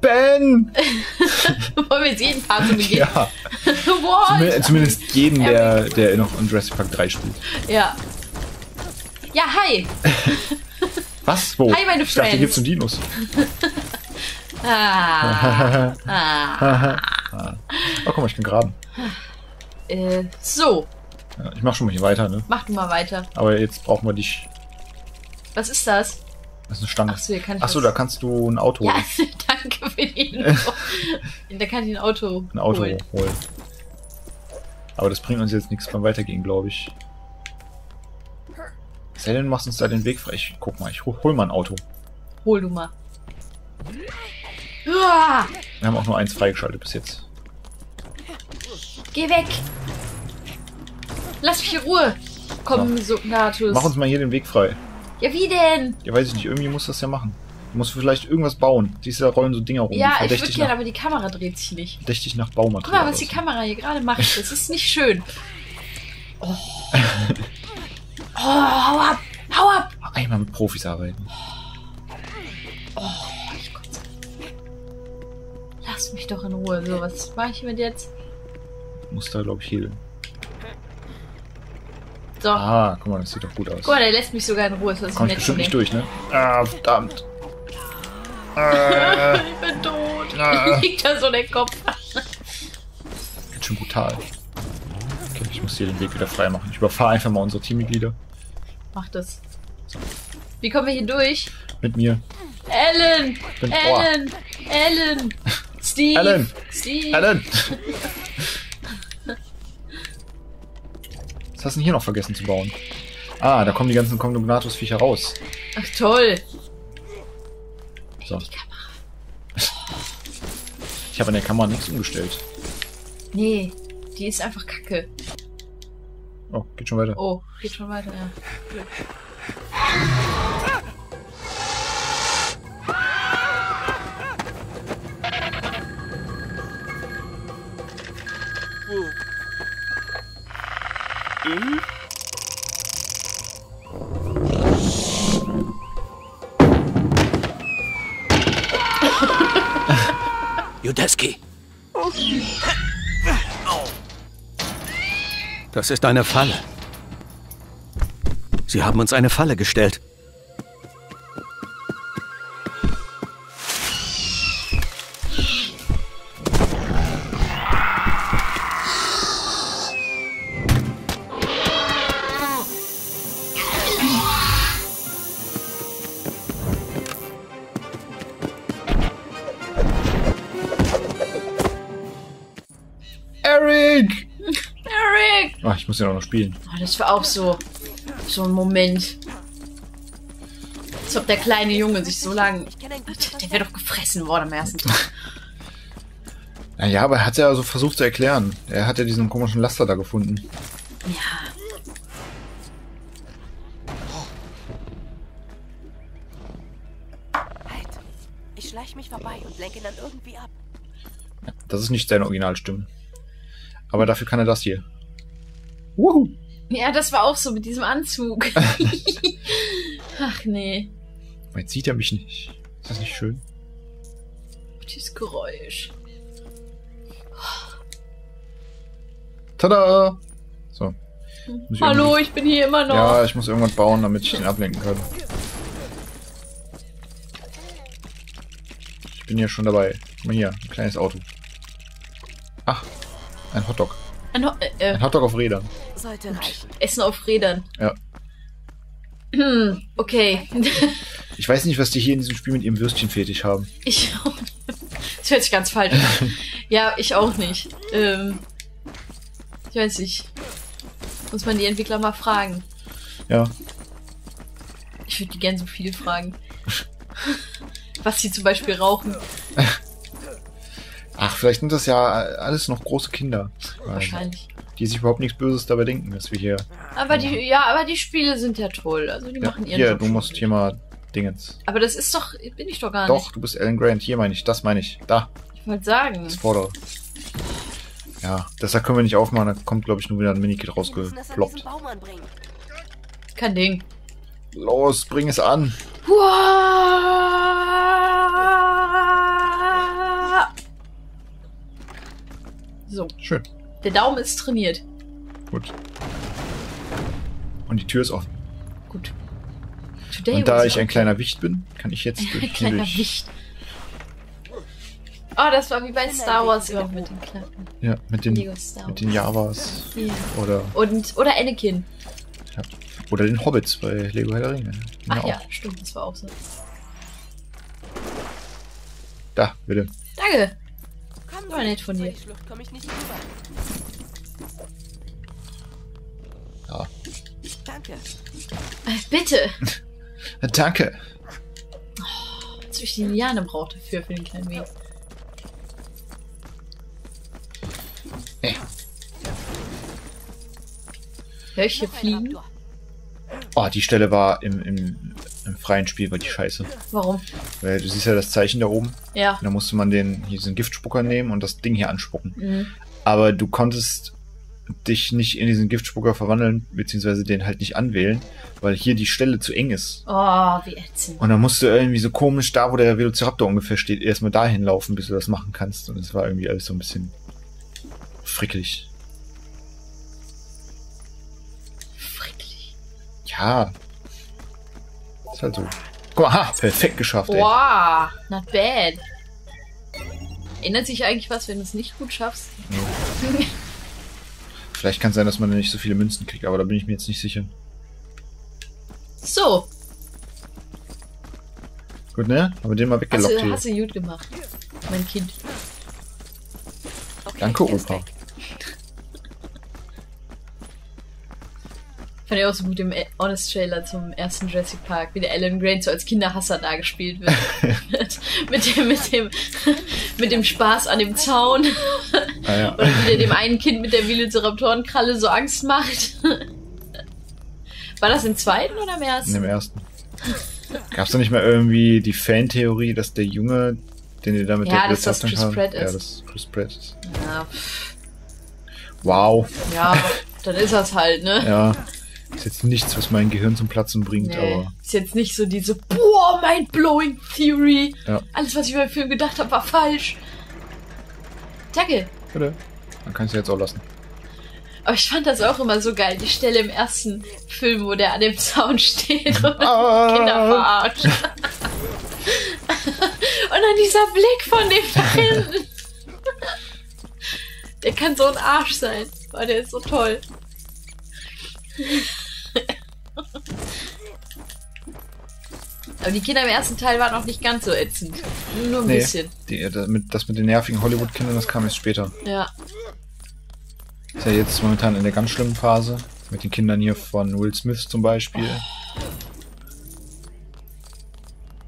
Ben! Wollen wir jetzt jeden Part so begehen? Ja, zumindest, zumindest jeden, der, der noch in Jurassic Park 3 spielt. Ja. Ja, hi. Was? Wo? Hi, meine ich dachte, hier gibt's einen Dinos. Ah. ah. Oh, guck mal, ich kann graben. Äh, so, Ja, ich mach schon mal hier weiter, ne? mach du mal weiter. Aber jetzt brauchen wir dich. Was ist das? Das ist eine Stange. Achso, kann was- da kannst du ein Auto, Ja, danke für die Info. da kann ich ein Auto ein Auto holen. holen. Aber das bringt uns jetzt nichts beim Weitergehen, glaube ich. Sei denn, machst uns da den Weg frei. Ich guck mal, ich hol, hol mal ein Auto. Hol du mal. Uah, Wir haben auch nur eins freigeschaltet bis jetzt. geh weg. Lass mich in Ruhe. Komm, so, Natus. Mach uns mal hier den Weg frei. Ja, wie denn? Ja, weiß ich nicht, irgendwie muss das ja machen. Du musst vielleicht irgendwas bauen. Siehst du, da rollen so Dinger rum. Ja, ich würde gerne, aber die Kamera dreht sich nicht. verdächtig nach Guck Baumaterial. mal, was die. Kamera hier gerade macht. Das ist nicht schön. Oh. Oh, hau ab! Hau ab! Einmal mit Profis arbeiten. Ich kotze. Lass mich doch in Ruhe. So, was mache ich mit jetzt? Muss da, glaube ich, healen. So. Ah, guck mal, das sieht doch gut aus. Guck mal, der lässt mich sogar in Ruhe. Das ist Komm ich bestimmt nicht durch, ne? Ah, verdammt. Äh, Ich bin tot. Ah. Liegt da so der Kopf. ganz schön brutal. Okay, ich muss hier den Weg wieder frei machen. Ich überfahre einfach mal unsere Teammitglieder. Mach das. Wie kommen wir hier durch? Mit mir. Ellen! bin- Ellen! Ellen! Steve! Ellen! Steve! Alan! Was hast du denn hier noch vergessen zu bauen? Ah, da kommen die ganzen Konglomenatus-Viecher raus. Ach toll! So. Ich habe an der Kamera nichts umgestellt. Nee, die ist einfach kacke. Oh, geht schon weiter. Oh, geht schon weiter, ja. Das ist eine Falle. Sie haben uns eine Falle gestellt. Ich muss ja noch spielen. Oh, das war auch so, so ein Moment. Als ob der kleine Junge sich so lange. Der wäre doch gefressen worden am ersten Tag. Naja, aber er hat ja so versucht zu erklären. Er hat ja diesen komischen Laster da gefunden. Ja. Halt! Ich schleich mich vorbei und lenke dann irgendwie ab. Das ist nicht seine Originalstimme. Aber dafür kann er das hier. Wuhu! Ja, das war auch so mit diesem Anzug. Ach nee. Jetzt sieht er mich nicht. Ist das nicht schön? Dieses Geräusch. Tada! So. Ich Hallo, ich bin hier immer noch. Ja, ich muss irgendwas bauen, damit ich den ablenken kann. Ich bin hier schon dabei. Guck mal hier, ein kleines Auto. Ach, ein Hotdog. Ein Ho äh, Ein äh, Hotdog auf Rädern. Sollte reichen. Essen auf Rädern. Ja. Hm, okay. Ich weiß nicht, was die hier in diesem Spiel mit ihrem Würstchenfetisch haben. Ich auch Das hört sich ganz falsch an. ja, ich auch nicht. Ähm, ich weiß nicht. Muss man die Entwickler mal fragen. Ja, Ich würde die gerne so viel fragen. Was sie zum Beispiel rauchen. Ach, vielleicht sind das ja alles noch große Kinder. Wahrscheinlich die sich überhaupt nichts Böses dabei denken, dass wir hier. Aber die, ja, aber die Spiele sind ja toll. Also die ja, machen ihren. Hier, du musst hier mal Dingens. Aber das ist doch, bin ich doch gar nicht. Doch, du bist Alan Grant. Hier meine ich, das meine ich. Da. Ich wollte sagen. Das vordere. Ja, das da können wir nicht aufmachen. Da kommt, glaube ich, nur wieder ein Minikit rausgeploppt. Kein Ding. Los, bring es an. So. Schön der Daumen ist trainiert. Gut. Und die Tür ist offen. Gut. Today Und da ich ein kleiner Wicht bin, kann ich jetzt Ein durch, kleiner durch Wicht. Oh, das war wie bei Star Wars immer mit den kleinen ja, mit den, mit den Javas Ja. oder, Und, oder Anakin. ja, oder den Hobbits bei Lego Herr der Ringe. Ach Ja, auch. stimmt, das war auch so. Da, bitte. Danke. Komm, War nett von dir. komme ich nicht rüber. Ja. Danke. Äh, bitte. Danke. Als ich die Liane braucht dafür, für den kleinen Weg. Äh. Hör ich hier fliegen? Oh, die Stelle war im, im, im freien Spiel, war die scheiße. Warum? Weil du siehst ja das Zeichen da oben. Ja. Da musste man den, hier diesen Giftspucker nehmen und das Ding hier anspucken. Mhm. Aber du konntest dich nicht in diesen Giftspucker verwandeln, beziehungsweise den halt nicht anwählen, weil hier die Stelle zu eng ist. Oh, wie ätzend. Und dann musst du irgendwie so komisch da, wo der Velociraptor ungefähr steht, erstmal dahin laufen, bis du das machen kannst. Und es war irgendwie alles so ein bisschen frickelig. Fricklich. Ja. Ist halt so. Guck mal, ha, perfekt geschafft, ey. Wow, not bad. Ändert sich eigentlich was, wenn du es nicht gut schaffst? Vielleicht kann es sein, dass man nicht so viele Münzen kriegt, aber da bin ich mir jetzt nicht sicher. So, Gut, ne? Haben wir den mal hast weggelockt du, hier. hast du gut gemacht. Mein Kind. Okay, Danke, Opa. Fand ich auch so gut im Honest Trailer zum ersten Jurassic Park, wie der Alan Grant so als Kinderhasser dargespielt wird. mit, dem, mit, dem, mit dem Spaß an dem Zaun. Ah, ja. Und wie der dem einen Kind mit der Velociraptorenkralle so Angst macht. War das im zweiten oder im In ersten? dem ersten. Gab's da nicht mal irgendwie die Fantheorie, dass der Junge, den die da mit Ja, der dass das Chris Pratt haben? Ja, ist. das Chris Pratt ist. Ja, Wow. ja dann ist das halt, ne? Ja. Ist jetzt nichts, was mein Gehirn zum Platzen bringt, Nee, aber. ist jetzt nicht so diese boah, mind-blowing Theory. Ja. Alles, was ich über den Film gedacht habe, war falsch. Danke. Bitte. Dann kannst du jetzt auch lassen. Aber ich fand das auch immer so geil, die Stelle im ersten Film, wo der an dem Zaun steht und Ah. Kinder verarscht. und dann dieser Blick von dem da hinten. Der kann so ein Arsch sein. Oh, der ist so toll. Aber die Kinder im ersten Teil waren auch nicht ganz so ätzend. Nur ein Nee. bisschen. Die, das, mit, das mit den nervigen Hollywood-Kindern, das kam erst später. Ja. Ist ja jetzt momentan in der ganz schlimmen Phase. Mit den Kindern hier von Will Smith zum Beispiel.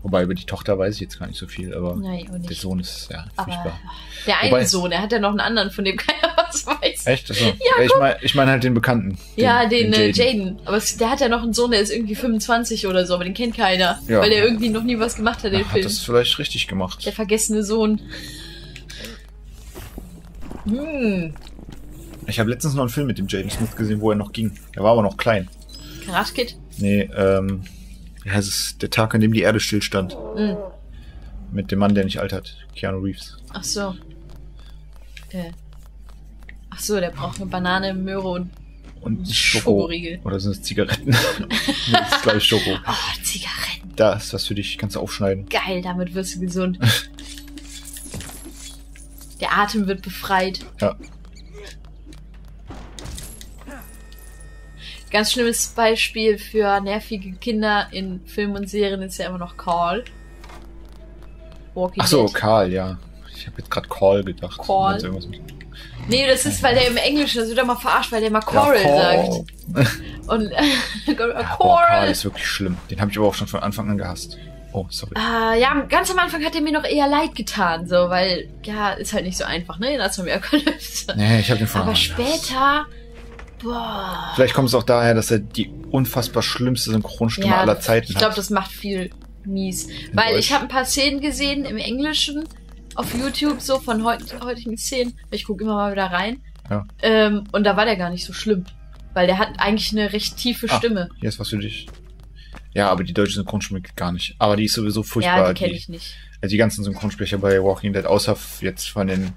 Wobei über die Tochter weiß ich jetzt gar nicht so viel, aber Nein, der. Sohn ist ja furchtbar. der eine Wobei- Sohn, der hat ja noch einen anderen, von dem keiner was weiß. Echt? Also, ja, ich meine ich mein halt den Bekannten. ja, den, äh, Jaden. Jaden. Aber es, der hat ja noch einen Sohn, der ist irgendwie 25 oder so, aber den kennt keiner. Ja. Weil der irgendwie noch nie was gemacht hat, den Ach, hat Film. das vielleicht richtig gemacht. Der vergessene Sohn. Hm. Ich habe letztens noch einen Film mit dem Jaden Smith gesehen, wo er noch ging. Er war aber noch klein. Karate Kid. Nee, ähm, heißt es? Der Tag, an dem die Erde stillstand. Hm. Mit dem Mann, der nicht altert. Keanu Reeves. Ach so. Äh. Ach so, der braucht eine Banane, Möhre und Und Schoko. Schokoriegel. Oder sind es Zigaretten? das ist, glaube ich, Schoko. Oh, Zigaretten. Da ist was für dich. Kannst du aufschneiden. Geil, damit wirst du gesund. Der Atem wird befreit. Ja. Ganz schlimmes Beispiel für nervige Kinder in Filmen und Serien ist ja immer noch Call. Walking Ach so, Dead. Karl, ja. Ich habe jetzt gerade Call gedacht. Call. Nee, das ist, weil der im Englischen, das wird immer verarscht, weil der immer Coral ja, Call. sagt. Und Ja, boah, Karl Coral. ist wirklich schlimm. Den habe ich aber auch schon von Anfang an gehasst. Oh, sorry. Ah, ja, ganz am Anfang hat er mir noch eher leid getan, so, weil, ja, ist halt nicht so einfach, ne, in Apokalypse. Nee, ich habe den von Aber Anfang an gehasst. später, boah. Vielleicht kommt es auch daher, dass er die unfassbar schlimmste Synchronstimme aller Zeiten ich glaube, hat. das macht viel mies. Weil Deutsch. ich habe ein paar Szenen gesehen im Englischen auf YouTube, so von heut, heutigen Szenen. Ich gucke immer mal wieder rein. Ja. Ähm, und da war der gar nicht so schlimm. Weil der hat eigentlich eine recht tiefe Ah, Stimme. Hier ist was für dich. Ja, aber die deutsche Synchronstimme geht gar nicht. Aber die ist sowieso furchtbar. ja, die kenne ich nicht. Also die ganzen Synchronsprecher bei Walking Dead, außer jetzt von den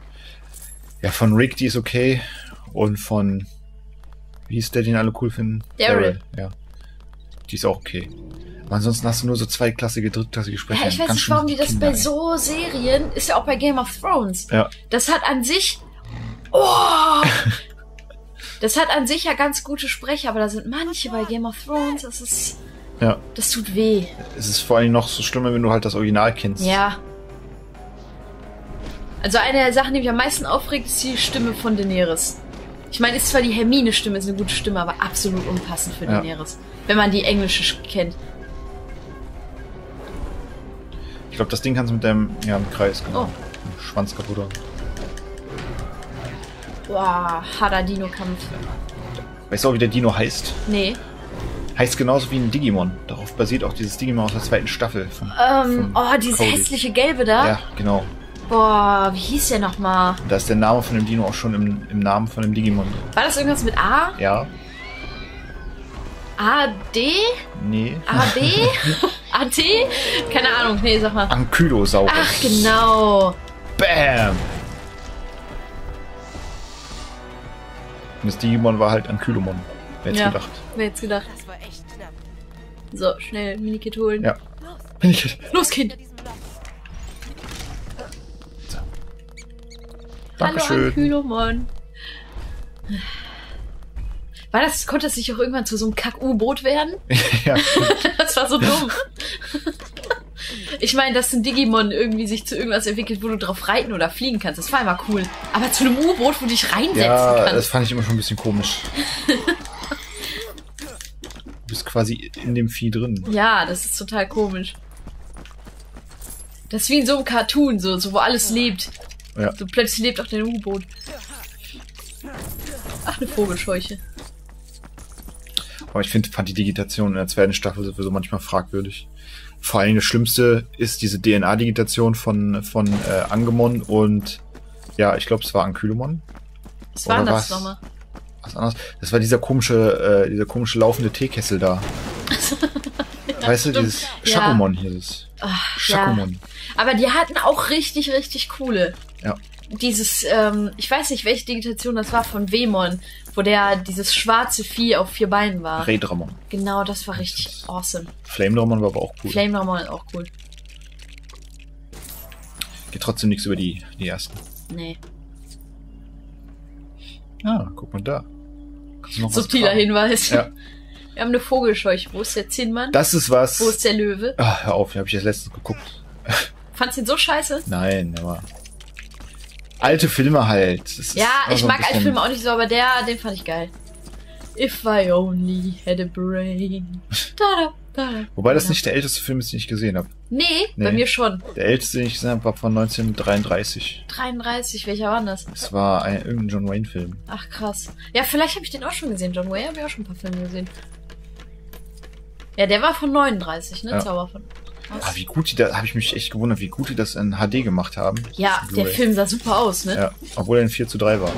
Ja, von Rick, die ist okay. Und von. Wie ist der, den alle cool finden? Daryl. Ja. Die ist auch okay. Aber ansonsten hast du nur so zweiklassige, drittklassige Sprecher. Ja, ich weiß nicht, warum die das Kinder, bei so Serien, ist ja auch bei Game of Thrones. Ja. Das hat an sich. Oh! Das hat an sich ja ganz gute Sprecher, aber da sind manche bei Game of Thrones, das ist. Ja. Das tut weh. Es ist vor allem noch so schlimmer, wenn du halt das Original kennst. Ja. Also eine der Sachen, die mich am meisten aufregt, ist die Stimme von Daenerys. Ich meine, ist zwar die Hermine-Stimme, ist eine gute Stimme, aber absolut unpassend für Ja. Daenerys. Wenn man die englische sch- kennt. Ich glaube, das Ding kannst du mit deinem ja, im Kreis, genau. Oh. Schwanz kaputt. hauen. Boah, harter Dino-Kampf. Weißt du auch, wie der Dino heißt? Nee. Heißt genauso wie ein Digimon. Darauf basiert auch dieses Digimon aus der zweiten Staffel. Von, Ähm, von oh, dieses Cody. hässliche Gelbe da. Ja, genau. Boah, wie hieß der nochmal? Da ist der Name von dem Dino auch schon im, im Namen von dem Digimon drin. War das irgendwas mit A? Ja, A, D? nee. A, B? A, T? Keine Ahnung. Nee, sag mal. Ankylosaurus. Ach, genau. Bam! Und das Digimon war halt Ankylomon. Wer hätte Ja. gedacht? Wer jetzt gedacht? Das war echt knapp. So, schnell Minikit holen. Ja. Los, ich. Los, Kind. Loch. Hallo, Dankeschön. Ankylomon. War das, konnte das nicht auch irgendwann zu so einem Kack-U-Boot werden? ja. Das war so dumm. Ich meine, dass ein Digimon irgendwie sich zu irgendwas entwickelt, wo du drauf reiten oder fliegen kannst. Das war immer cool. Aber zu einem U-Boot, wo du dich reinsetzen ja, das kannst. fand ich immer schon ein bisschen komisch. Du bist quasi in dem Vieh drin. Ja, das ist total komisch. Das ist wie in so einem Cartoon, so, so wo alles lebt. Ja. So plötzlich lebt auch dein U-Boot. Ach, eine Vogelscheuche. Aber ich finde, fand die Digitation in der zweiten Staffel sowieso manchmal fragwürdig. Vor allem das Schlimmste ist diese DNA-Digitation von, von äh, Angemon und ja, ich glaube, es war Ankylomon. Was war das nochmal? Was anderes. Das war dieser komische, äh, dieser komische laufende Teekessel da. weißt du, stimmt. dieses Ja. Shakumon hieß es. Ach, Shakumon. Aber die hatten auch richtig, richtig coole. Ja. Dieses, ähm, ich weiß nicht, welche Digitation das war von Wemon, wo der dieses schwarze Vieh auf vier Beinen war. Redramon. Genau, das war richtig awesome. Flame Dramon war aber auch cool. Flame Ramon ist auch cool. Geht trotzdem nichts über die, die ersten. Nee. Ah, guck mal da. Subtiler? Hinweis. Ja. Wir haben eine Vogelscheuche. Wo ist der Zinnmann? Das ist was. Wo ist der Löwe? Ah, hör auf, habe ich das letztens geguckt. Fandst du ihn so scheiße? Nein, aber. Alte Filme halt. Das Ja, ich so mag alte Filme auch nicht so, aber der, den fand ich geil. If I only had a brain. Da, da, da. Wobei das nicht der älteste Film ist, den ich gesehen habe. Nee, Nee. bei mir schon. Der älteste, den ich gesehen habe, war von 1933. 33, welcher war das? Es war ein, irgendein John Wayne-Film. Ach krass. Ja, vielleicht habe ich den auch schon gesehen. John Wayne habe ich auch schon ein paar Filme gesehen. Ja, der war von 39, ne? Ja. Zauber von. Ah, wie gut die da, habe ich mich echt gewundert, wie gut die das in HD gemacht haben. Ja, der. Film sah super aus, ne? Ja, obwohl er in 4 zu 3 war.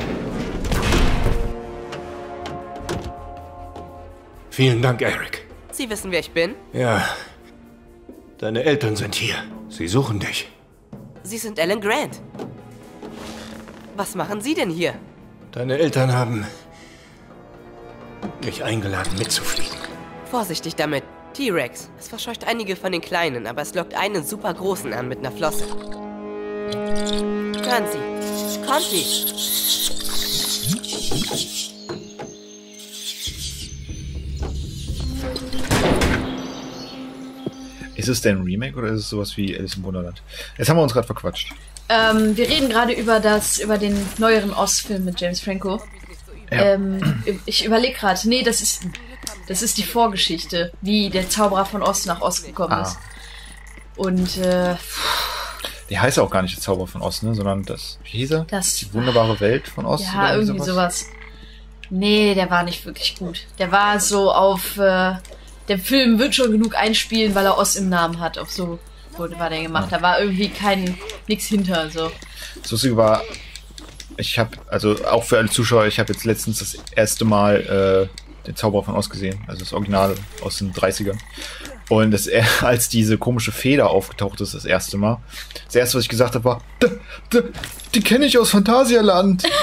Vielen Dank, Eric. Sie wissen, wer ich bin? Ja. Deine Eltern sind hier. Sie suchen dich. Sie sind Alan Grant. Was machen Sie denn hier? Deine Eltern haben mich eingeladen, mitzufliegen. Vorsichtig damit. T-Rex. Es verscheucht einige von den Kleinen, aber es lockt einen super großen an mit einer Flosse. Hören Sie. Conti. Ist es denn ein Remake oder ist es sowas wie Alice im Wunderland? Jetzt haben wir uns gerade verquatscht. Ähm, wir reden gerade über das, über den neueren Oz-Film mit James Franco. Ja. Ähm, ich überlege gerade, nee, das ist, das ist die Vorgeschichte, wie der Zauberer von Oz nach Oz gekommen Ah. ist. Und äh, Die heißt ja auch gar nicht der Zauber von Oz, ne? Sondern das, wie hieß er? Das- Die wunderbare Welt von Oz? ja, oder irgendwie sowas. Nee, der war nicht wirklich gut. Der war so auf, äh, der Film wird schon genug einspielen, weil er Oz im Namen hat. Auf so wurde, war der gemacht. Da war irgendwie kein, nix hinter, so. Das Lustige war, ich habe, also auch für alle Zuschauer, ich habe jetzt letztens das erste Mal äh, den Zauberer von Oz gesehen, also das Original aus den 30ern. Und das, als diese komische Feder aufgetaucht ist, das erste Mal, das erste, was ich gesagt habe, war, "Da- da- die kenne ich aus Phantasialand.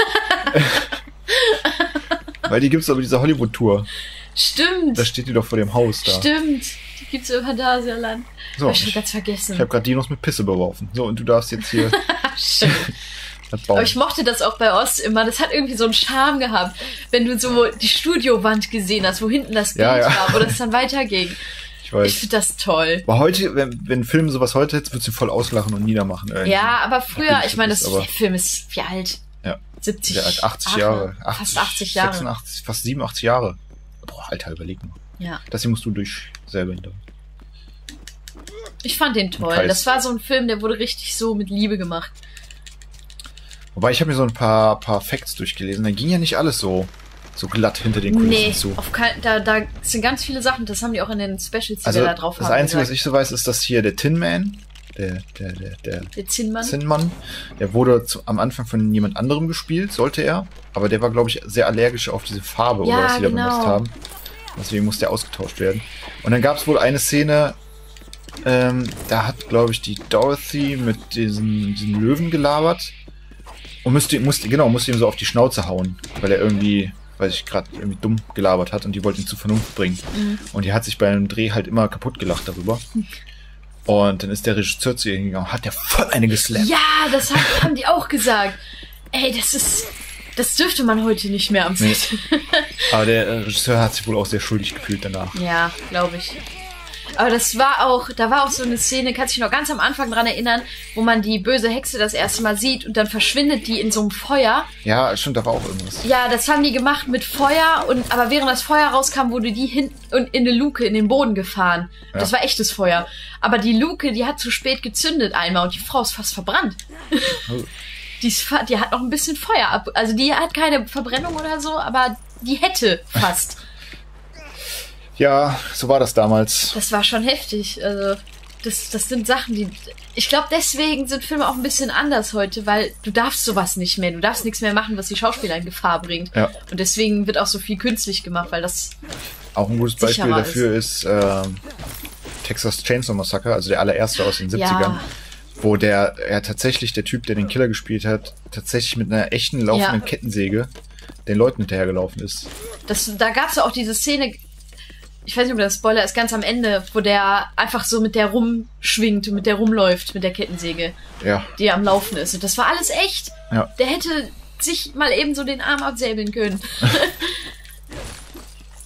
Weil die gibt's aber dieser Hollywood-Tour. Stimmt. Da steht die doch vor dem Haus da. Stimmt. Die gibt's im Phantasialand. So, Hab ich ich, ganz vergessen. ich habe gerade Dinos mit Pisse beworfen. So, und du darfst jetzt hier Stimmt. Aber ich mochte das auch bei Ost immer. Das hat irgendwie so einen Charme gehabt, wenn du so die Studiowand gesehen hast, wo hinten das Bild Ja, ja. war, wo das dann weiterging. ich Ich finde das toll. Aber heute, wenn, wenn Film sowas heute hätte, würdest du voll auslachen und niedermachen. irgendwie. Ja, aber früher, ich meine, das der Film ist wie alt? Ja. 70 Der alt 80 Jahre. Jahre. 80, Fast 80 Jahre. 86, fast 87 Jahre. Boah, Alter, überleg mal. Ja. Das hier musst du durch selber hinter. Ich fand den toll. Das war so ein Film, der wurde richtig so mit Liebe gemacht. Wobei ich habe mir so ein paar, paar Facts durchgelesen. Da ging ja nicht alles so, so glatt hinter den Kulissen Nee, zu. auf kein, da, da sind ganz viele Sachen, das haben die auch in den Specials, die Also wir da drauf das haben. Einzige, was gesagt. ich so weiß, ist, dass hier der Tin Man, der, der, der, der Der Zinnmann. Zinnmann, der wurde zu, am Anfang von jemand anderem gespielt, sollte er. Aber der war, glaube ich, sehr allergisch auf diese Farbe Ja, oder was da genau. benutzt haben. Deswegen musste er ausgetauscht werden. Und dann gab es wohl eine Szene, ähm, da hat, glaube ich, die Dorothy mit diesem, diesem Löwen gelabert und musste, musste, genau, musste ihm so auf die Schnauze hauen, weil er irgendwie, weiß ich gerade, irgendwie dumm gelabert hat und die wollten ihn zur Vernunft bringen. Mhm. Und die hat sich beim Dreh halt immer kaputt gelacht darüber. Und dann ist der Regisseur zu ihr hingegangen, hat der voll eine geslappt. Ja, das haben, haben die auch gesagt. Ey, das ist. Das dürfte man heute nicht mehr am Nee. Set. Aber der Regisseur hat sich wohl auch sehr schuldig gefühlt danach. Ja, glaube ich. Aber das war auch, da war auch so eine Szene, kannst dich noch ganz am Anfang dran erinnern, wo man die böse Hexe das erste Mal sieht und dann verschwindet die in so einem Feuer. Ja, stimmt, da war auch irgendwas. Ja, das haben die gemacht mit Feuer und aber während das Feuer rauskam, wurde die hin und in eine Luke in den Boden gefahren. Ja. Das war echtes Feuer. Aber die Luke, die hat zu spät gezündet einmal und die Frau ist fast verbrannt. Oh. Die, ist, die hat noch ein bisschen Feuer ab. Also die hat keine Verbrennung oder so, aber die hätte fast. Ja, so war das damals. Das war schon heftig. Also, das, das sind Sachen, die. Ich glaube, deswegen sind Filme auch ein bisschen anders heute, weil du darfst sowas nicht mehr. Du darfst nichts mehr machen, was die Schauspieler in Gefahr bringt. Ja. Und deswegen wird auch so viel künstlich gemacht, weil das. Auch ein gutes Beispiel dafür ist, ähm, Texas Chainsaw Massacre, also der allererste aus den 70ern, Ja. wo der, er tatsächlich, der Typ, der den Killer gespielt hat, tatsächlich mit einer echten laufenden Ja. Kettensäge den Leuten hinterhergelaufen ist. das da gab es ja auch diese Szene. Ich weiß nicht, ob das Spoiler ist, ganz am Ende, wo der einfach so mit der rumschwingt und mit der rumläuft, mit der Kettensäge, Ja, die am Laufen ist. Und das war alles echt. ja. Der hätte sich mal eben so den Arm absäbeln können.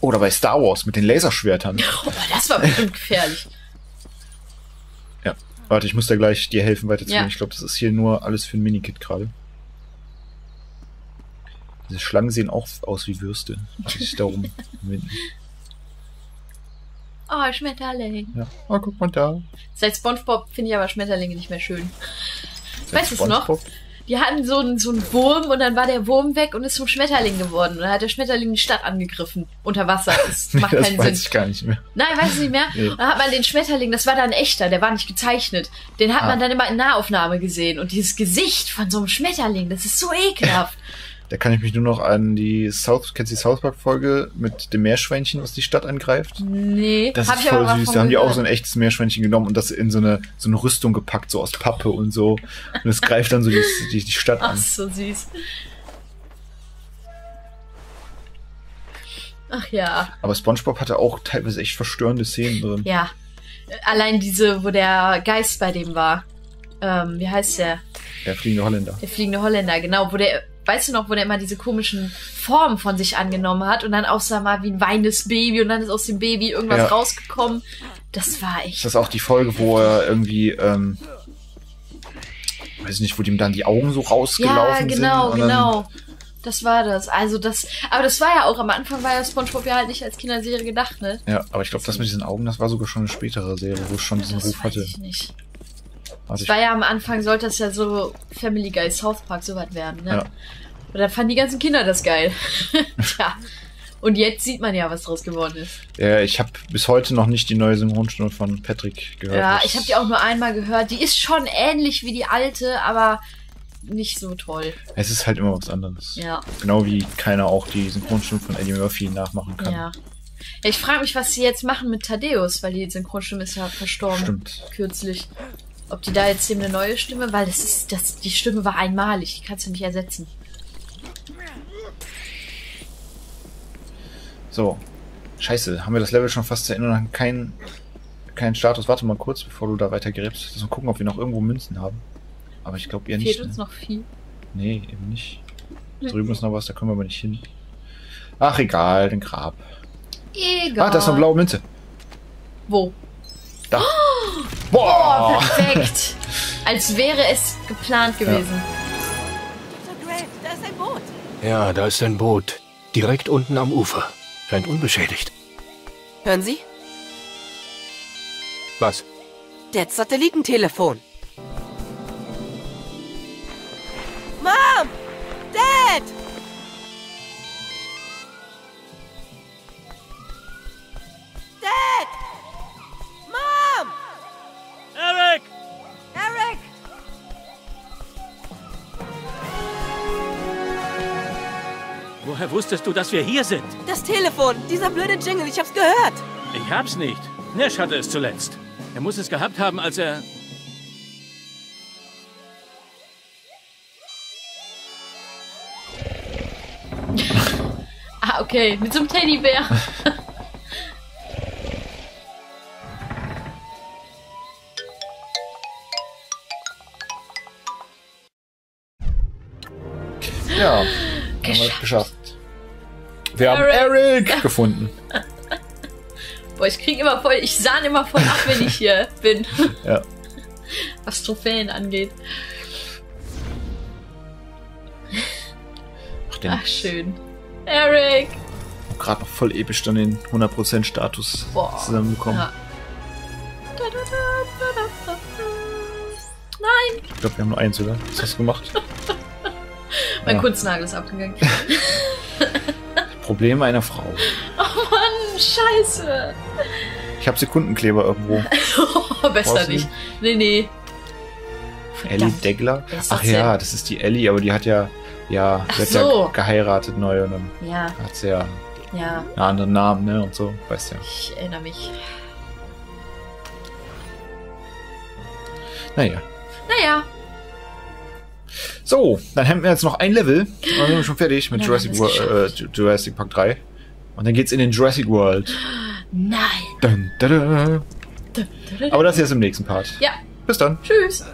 Oder bei Star Wars mit den Laserschwertern. Oh, das war bestimmt gefährlich. Ja. Warte, ich muss da gleich dir helfen weiterzugehen. Ja. Ich glaube, das ist hier nur alles für ein Minikit gerade. Diese Schlangen sehen auch aus wie Würste, die sich da rumwinden. Oh, Schmetterling. Ja. Oh, guck mal da. Seit SpongeBob finde ich aber Schmetterlinge nicht mehr schön. Weißt du es noch? Die hatten so einen, so einen Wurm und dann war der Wurm weg und ist zum Schmetterling geworden. Und dann hat der Schmetterling die Stadt angegriffen. Unter Wasser. Das Nee, macht das keinen weiß Sinn. ich gar nicht mehr. Nein, weiß ich nicht mehr. Nee. Und dann hat man den Schmetterling, das war dann echter, der war nicht gezeichnet. Den hat Ah. man dann immer in Nahaufnahme gesehen. Und dieses Gesicht von so einem Schmetterling, das ist so ekelhaft. Da kann ich mich nur noch an die South, kennst die South Park Folge mit dem Meerschweinchen, was die Stadt angreift? Nee, Das ist voll süß. Da haben die auch so ein echtes Meerschweinchen genommen und das in so eine, so eine Rüstung gepackt, so aus Pappe und so. Und es greift dann so die, die, die Stadt Ach, an. so süß. Ach ja. Aber SpongeBob hatte auch teilweise echt verstörende Szenen drin. Ja. Allein diese, wo der Geist bei dem war. Ähm, wie heißt der? Der fliegende Holländer. Der fliegende Holländer, genau, wo der, weißt du noch, wo der immer diese komischen Formen von sich angenommen hat und dann aussah mal wie ein weinendes Baby und dann ist aus dem Baby irgendwas Ja. rausgekommen. Das war Ist echt. das auch die Folge, wo er irgendwie, ähm, weiß ich nicht, wo dem dann die Augen so Ja, rausgelaufen genau, sind? und dann- genau. Das war das. Also das, aber das war ja auch, am Anfang war ja SpongeBob ja halt nicht als Kinderserie gedacht, ne? Ja, aber ich glaube, das mit diesen Augen, das war sogar schon eine spätere Serie, wo es schon diesen Das Ruf weiß hatte. ich nicht. Warte, Es war ja am Anfang, sollte das ja so Family Guy, South Park, so was werden, ne? Ja. Und dann fanden die ganzen Kinder das geil. Tja. Und jetzt sieht man ja, was draus geworden ist. Ja, ich habe bis heute noch nicht die neue Synchronstimme von Patrick gehört. Ja, ich habe die auch nur einmal gehört. Die ist schon ähnlich wie die alte, aber nicht so toll. Es ist halt immer was anderes. Ja, Genau wie keiner auch die Synchronstimme von Eddie Murphy nachmachen kann. ja. Ja, ich frage mich, was sie jetzt machen mit Thaddeus, weil die Synchronstimme ist ja verstorben. Stimmt. Kürzlich. Ob die da jetzt eben eine neue Stimme, weil das ist, das, die Stimme war einmalig, die kannst du nicht ersetzen. So. Scheiße, haben wir das Level schon fast zu Ende und haben keinen keinen Status. Warte mal kurz, bevor du da weiter gräbst. Lass mal gucken, ob wir noch irgendwo Münzen haben. Aber ich glaube eher Fehlt nicht. uns Ne? noch viel. Nee, eben nicht. Drüben ist noch was, da können wir aber nicht hin. Ach, egal, den Grab. Egal. Ah, da ist eine blaue Münze. Wo? Da. Oh, Boah! perfekt. Als wäre es geplant gewesen. Dr. Grant, da ist ein Boot. Ja, da ist ein Boot. Direkt unten am Ufer. Scheint unbeschädigt. Hören Sie? Was? Das Satellitentelefon. Mom! Dad! Wusstest du, dass wir hier sind? Das Telefon! Dieser blöde Jingle, ich hab's gehört! Ich hab's nicht. Nash hatte es zuletzt. Er muss es gehabt haben, als er... Ah, okay. Mit so einem Teddybär. Ja, haben wir es Geschafft. Wir haben Eric. Eric gefunden. Boah, ich krieg immer voll, ich sahne immer voll ab, wenn ich hier bin. Ja. Was Trophäen angeht. Ach, den Ach, schön. Eric! gerade noch voll episch dann den 100% Status Boah. zusammenbekommen. Ja. Da, da, da, da, da, da, da. Nein! Ich glaube, wir haben nur eins, oder? Was hast du gemacht? Mein Ja. Kunstnagel ist abgegangen. Probleme einer Frau. Oh Mann, scheiße! Ich habe Sekundenkleber irgendwo. Oh, besser nicht. Nee, nee. Ellie Verdammt. Degler? Wer ist Ach ja, das ist die Ellie, aber die hat ja, ja, die Ach hat so. ja geheiratet neu und dann Ja, hat sie ja ja, einen anderen Namen, ne, und so, weißt ja. ich erinnere mich. Naja. Naja, So, dann haben wir jetzt noch ein Level und dann sind wir schon fertig mit Ja, Jurassic, das Wo ist äh, Ju- Jurassic Park 3. Und dann geht's in den Jurassic World. nein. Dun, da, da. Aber das ist jetzt im nächsten Part. Ja, Bis dann. tschüss.